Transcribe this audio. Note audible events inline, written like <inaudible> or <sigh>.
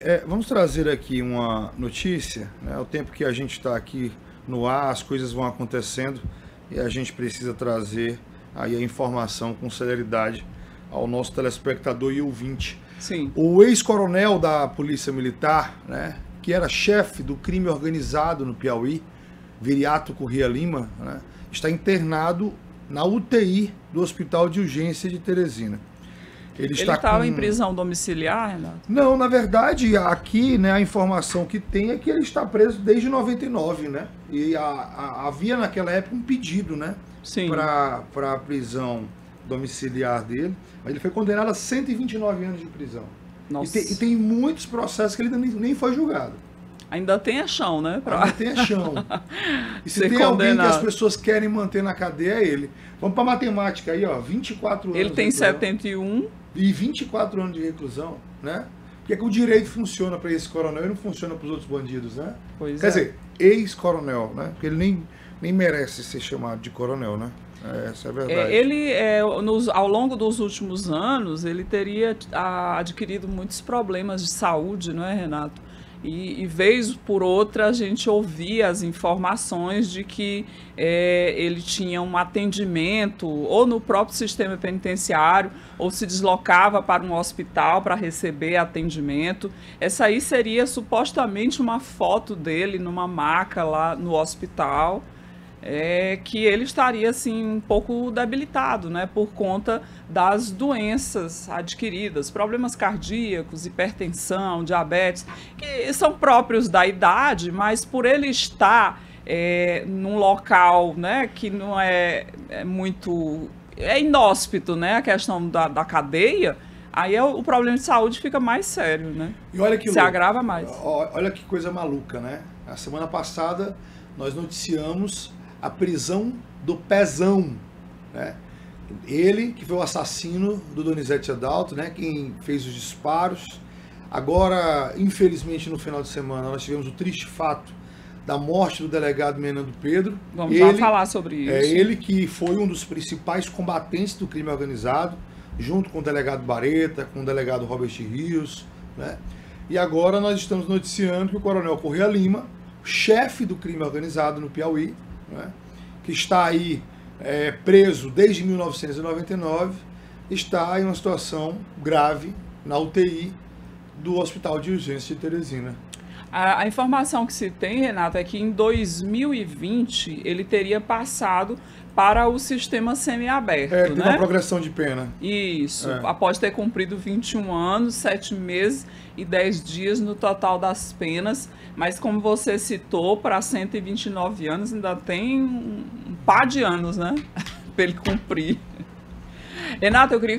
É, vamos trazer aqui uma notícia, né? O tempo que a gente está aqui no ar, as coisas vão acontecendo e a gente precisa trazer aí a informação com celeridade ao nosso telespectador e ouvinte. Sim. O ex-coronel da Polícia Militar, né, que era chefe do crime organizado no Piauí, Viriato Corrêa Lima, né, está internado na UTI do Hospital de Urgência de Teresina. Ele, ele estava com... em prisão domiciliar, Renato? Não, na verdade, aqui né, a informação que tem é que ele está preso desde 99, né? E a, a, havia naquela época um pedido, né? Para a prisão domiciliar dele. Mas ele foi condenado a 129 anos de prisão. Nossa. E, te, e tem muitos processos que ele nem, nem foi julgado. Ainda tem a chão, né? Pra... Ainda tem a chão. <laughs> E se Ser tem condenado. alguém que as pessoas querem manter na cadeia, é ele. Vamos para matemática aí, ó. 24 anos. Ele tem 71 e 24 anos de reclusão, né? Porque é que o direito funciona para esse coronel e não funciona para os outros bandidos, né? Pois Quer é. dizer, ex-coronel, né? Porque ele nem, nem merece ser chamado de coronel, né? É, essa é a verdade. É, ele, é, nos, ao longo dos últimos anos, ele teria adquirido muitos problemas de saúde, não é, Renato? E, e, vez por outra a gente ouvia as informações de que é, ele tinha um atendimento ou no próprio sistema penitenciário ou se deslocava para um hospital para receber atendimento. Essa aí seria supostamente uma foto dele numa maca lá no hospital é que ele estaria assim um pouco debilitado, né, por conta das doenças adquiridas, problemas cardíacos, hipertensão, diabetes, que são próprios da idade, mas por ele estar é, num local, né, que não é, é, muito é inóspito, né, a questão da, da cadeia, aí é, o problema de saúde fica mais sério, né? E olha que se louco. agrava mais. Olha que coisa maluca, né? A semana passada nós noticiamos a prisão do Pezão, né? Ele que foi o assassino do Donizete Adalto, né? Quem fez os disparos. Agora, infelizmente, no final de semana, nós tivemos o triste fato da morte do delegado Menando Pedro. Vamos ele, falar sobre isso. É ele que foi um dos principais combatentes do crime organizado, junto com o delegado Bareta, com o delegado Robert Rios, né? E agora nós estamos noticiando que o Coronel Correia Lima, chefe do crime organizado no Piauí, né, que está aí é, preso desde 1999, está em uma situação grave na UTI do Hospital de Urgência de Teresina. A, a, informação que se tem, Renato, é que em 2020 ele teria passado para o sistema semiaberto. É, tem né? uma progressão de pena. Isso, é. após ter cumprido 21 anos, 7 meses e 10 dias no total das penas. Mas como você citou, para 129 anos ainda tem um par de anos, né? <laughs> para ele cumprir. Renato, eu queria